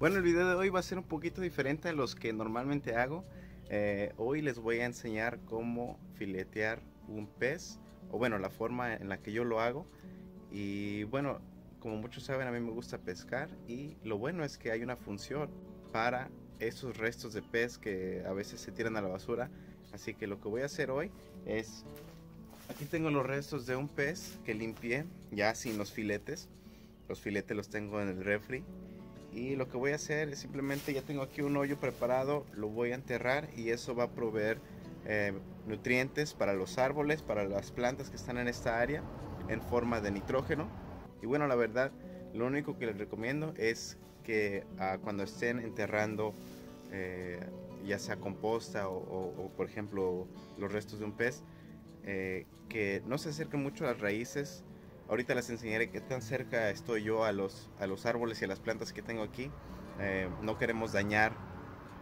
Bueno, el video de hoy va a ser un poquito diferente a los que normalmente hago. Eh, hoy les voy a enseñar cómo filetear un pez, o bueno, la forma en la que yo lo hago. Y bueno, como muchos saben, a mí me gusta pescar y lo bueno es que hay una función para esos restos de pez que a veces se tiran a la basura. Así que lo que voy a hacer hoy es, aquí tengo los restos de un pez que limpié ya sin los filetes. Los filetes los tengo en el refri y lo que voy a hacer es simplemente ya tengo aquí un hoyo preparado lo voy a enterrar y eso va a proveer eh, nutrientes para los árboles para las plantas que están en esta área en forma de nitrógeno. Y bueno la verdad lo único que les recomiendo es que ah, cuando estén enterrando eh, ya sea composta o, por ejemplo los restos de un pez eh, que no se acerquen mucho a las raíces Ahorita les enseñaré qué tan cerca estoy yo a los, a los árboles y a las plantas que tengo aquí. Eh, no queremos dañar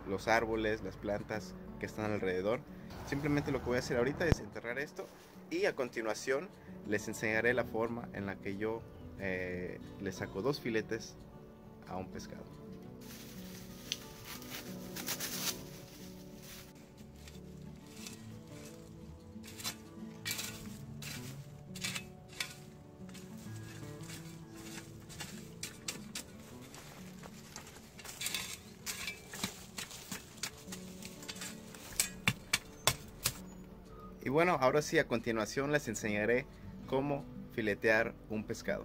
los árboles, las plantas que están alrededor. Simplemente lo que voy a hacer ahorita es enterrar esto y a continuación les enseñaré la forma en la que yo eh, le saco dos filetes a un pescado. Y bueno, ahora sí, a continuación les enseñaré cómo filetear un pescado.